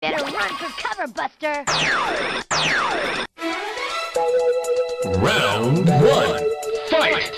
Better run for cover, Buster! Round one. Fight!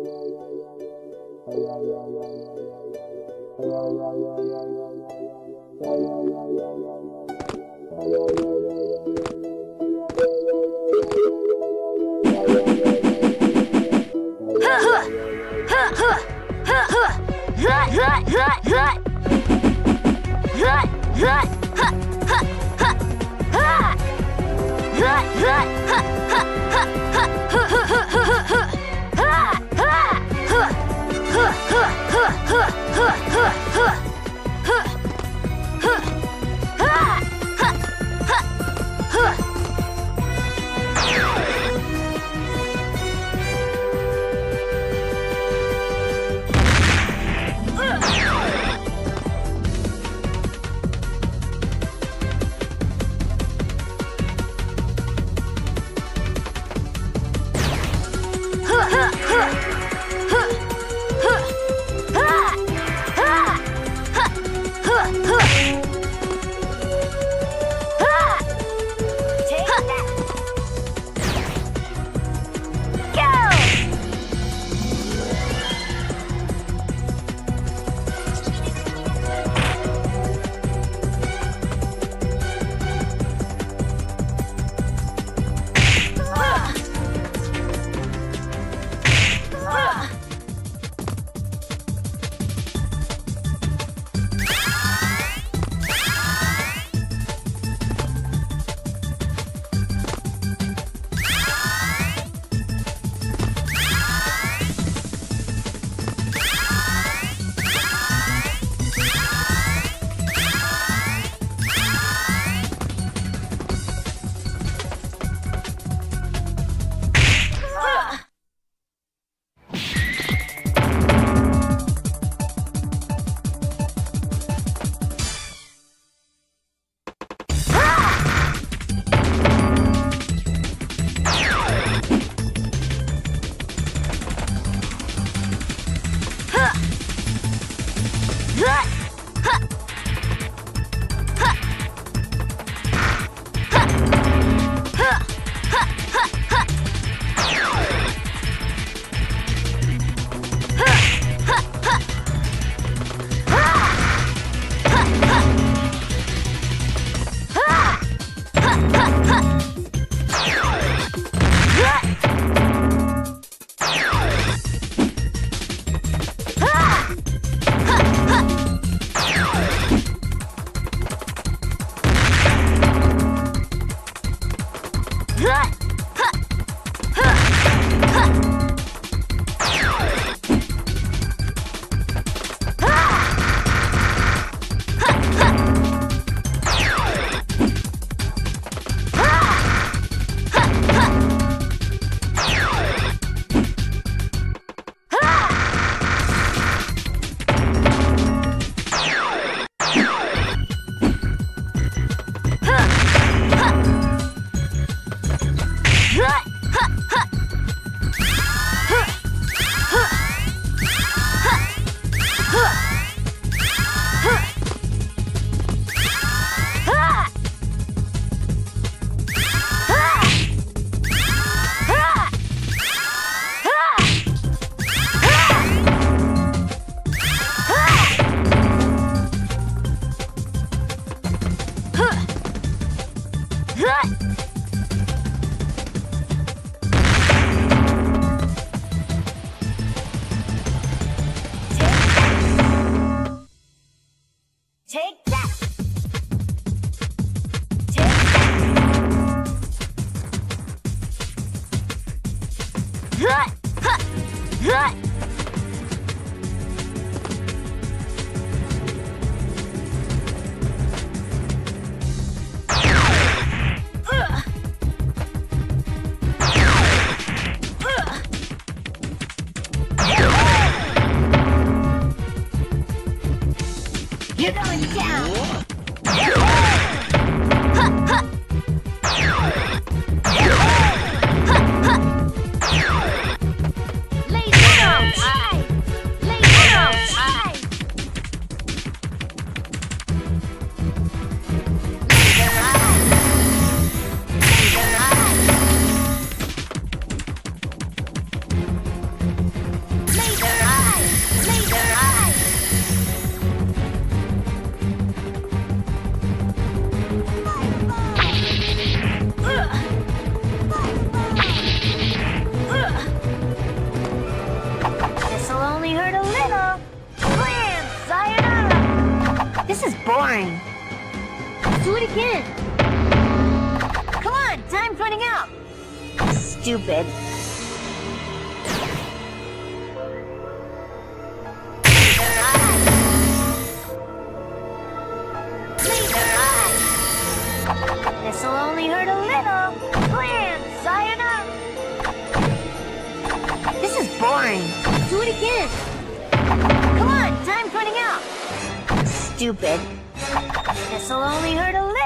Hut! Huh! Huh! Huh! dead. This'll only hurt a little. Plan, This is boring. Do it again. Come on, time's running out. Stupid. This'll only hurt a little.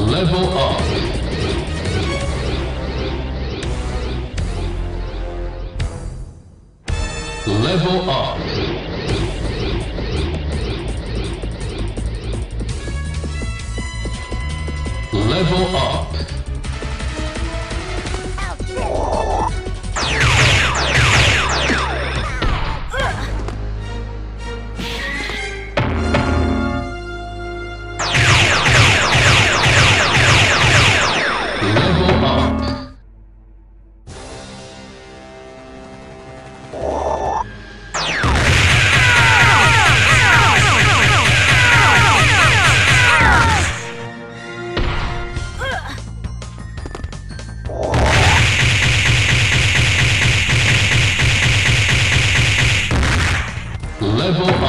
Level up. Level up. Level up. possible